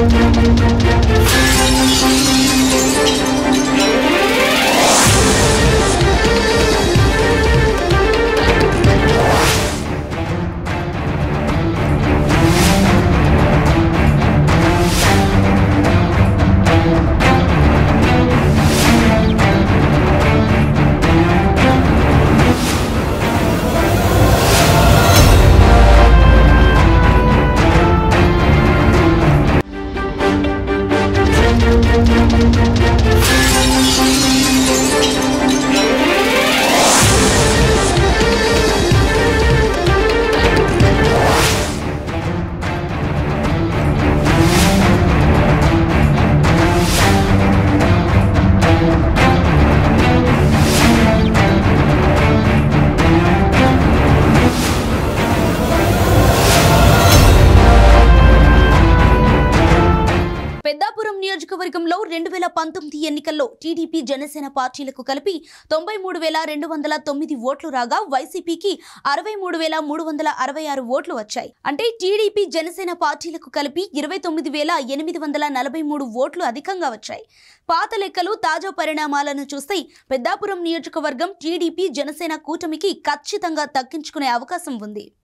Música నియోజకవర్గంలో రెండు వేల పంతొమ్మిది ఎన్నికల్లో టీడీపీ జనసేన పార్టీలకు కలిపి తొంభై మూడు వేల రెండు వందల తొమ్మిది ఓట్లు రాగా వైసీపీకి అరవై మూడు వేల మూడు వందల అరవై ఆరు ఓట్లు వచ్చాయి. అంటే టీడీపీ జనసేన పార్టీలకు కలిపి ఇరవై తొమ్మిది వేల ఎనిమిది వందల నలభై మూడు ఓట్లు అధికంగా వచ్చాయి. పాత లెక్కలు తాజా పరిణామాలను చూస్తే పెద్దాపురం నియోజకవర్గం టీడీపీ జనసేన కూటమికి ఖచ్చితంగా తగ్గించుకునే అవకాశం ఉంది.